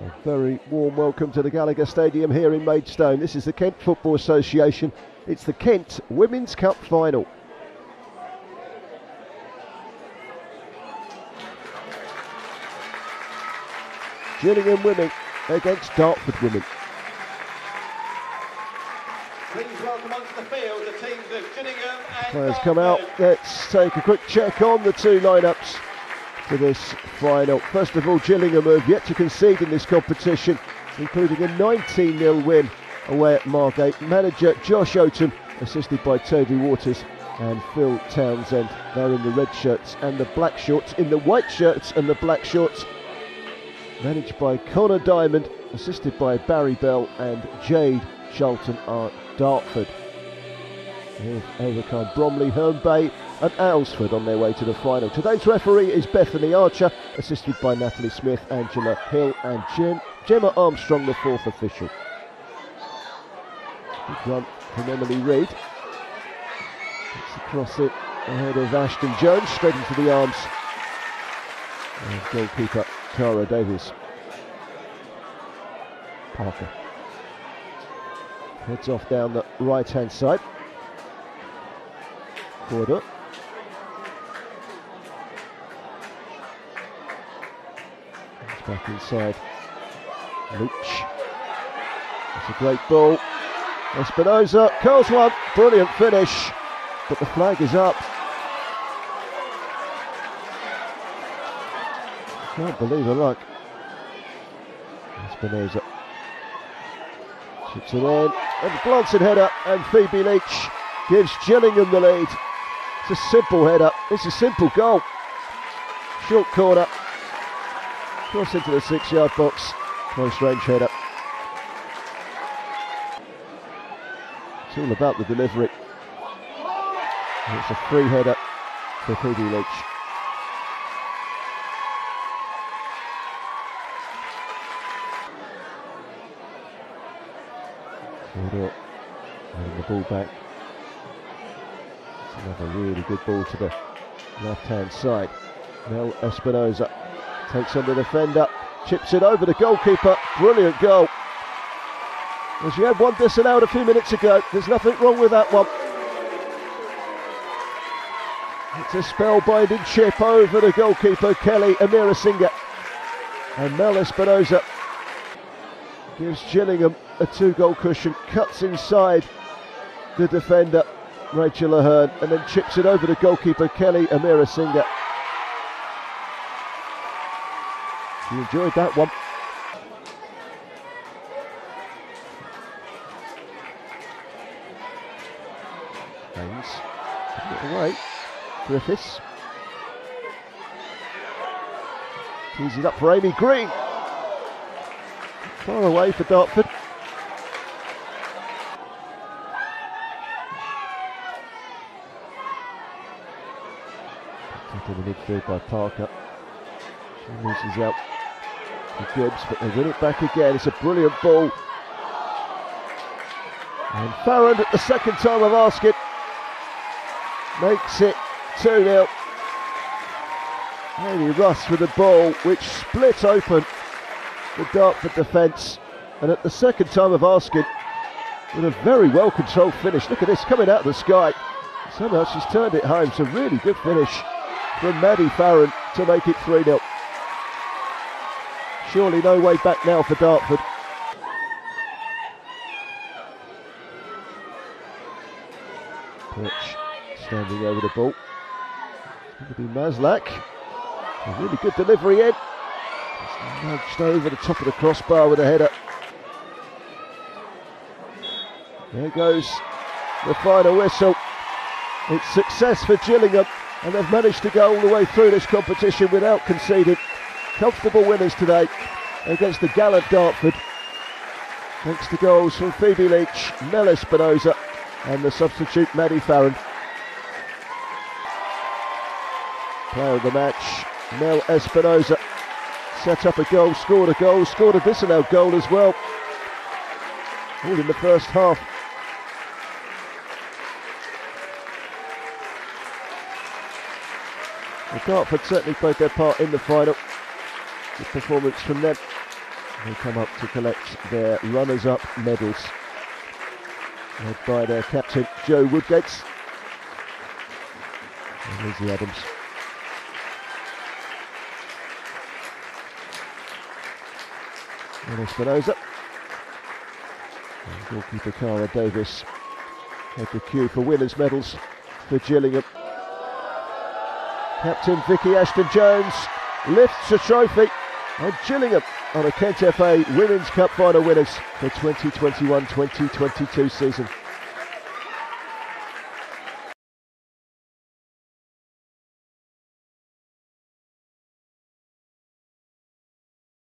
A very warm welcome to the Gallagher Stadium here in Maidstone. This is the Kent Football Association. It's the Kent Women's Cup final. Gillingham women against Dartford women. Please welcome onto the field the teams of Gillingham and Players come out. Let's take a quick check on the two lineups for this final. First of all, Gillingham have yet to concede in this competition, including a 19 0 win away at Margate. Manager Josh Oaten, assisted by Toby Waters and Phil Townsend. They're in the red shirts and the black shorts, in the white shirts and the black shorts. Managed by Connor Diamond, assisted by Barry Bell and Jade Charlton are Dartford. Here's overcome Bromley, Herne Bay and Aylesford on their way to the final. Today's referee is Bethany Archer, assisted by Natalie Smith, Angela Hill and Jim, Gemma Armstrong, the fourth official. Good run from Emily Reid. Gets across it ahead of Ashton Jones, straight into the arms of goalkeeper Tara Davies. Parker. Heads off down the right hand side. It's back inside. Leach. That's a great ball. Espinoza curls one. Brilliant finish. But the flag is up. Can't believe her luck. Espinoza chips it in. And glancing header. And Phoebe Leach gives Gillingham the lead. It's a simple header. It's a simple goal. Short corner. Cross into the six yard box. Close range header. It's all about the delivery. And it's a free header for Phoebe Leach. And the ball back. Another really good ball to the left hand side. Mel Espinoza takes on the defender, chips it over the goalkeeper. Brilliant goal. As you had one disallowed a few minutes ago, there's nothing wrong with that one. It's a spellbinding chip over the goalkeeper, Kelly Amira Singer. And Mel Espinoza gives Gillingham a two goal cushion, cuts inside the defender, Rachel Ahern, and then chips it over the goalkeeper, Kelly Amira Singer. You enjoyed that one. Haynes, it away. Griffiths. Tees it up for Amy Green. Far away for Dartford. Into the midfield by Parker. She loses out to Gibbs, but they win it back again. It's a brilliant ball. And Farron at the second time of asking makes it 2 0. Amy Russ with the ball, which split open the Dartford defence. And at the second time of asking, with a very well controlled finish. Look at this coming out of the sky. Somehow she's turned it home. It's a really good finish from Maddie Farron to make it 3 0. Surely no way back now for Dartford. Perch standing over the ball. It's going to be Maslak. A really good delivery in. It's nudged over the top of the crossbar with a header. There goes the final whistle. It's success for Gillingham, and they've managed to go all the way through this competition without conceding. Comfortable winners today against the gallant Dartford. Thanks to goals from Phoebe Leach, Mel Espinoza, and the substitute Maddie Farron. Player of the match, Mel Espinoza. Set up a goal, scored a goal, scored a disallowed goal as well. All in the first half. Well, Dartford certainly played their part in the final. Good performance from them. They come up to collect their runners-up medals, led by their captain Joe Woodgates and Lizzie Adams. And Espinoza. And goalkeeper Cara Davis had the cue for winners' medals for Gillingham. Captain Vicky Ashton-Jones lifts a trophy and Gillingham are the Kent FA Women's Cup final winners for 2021-2022 season.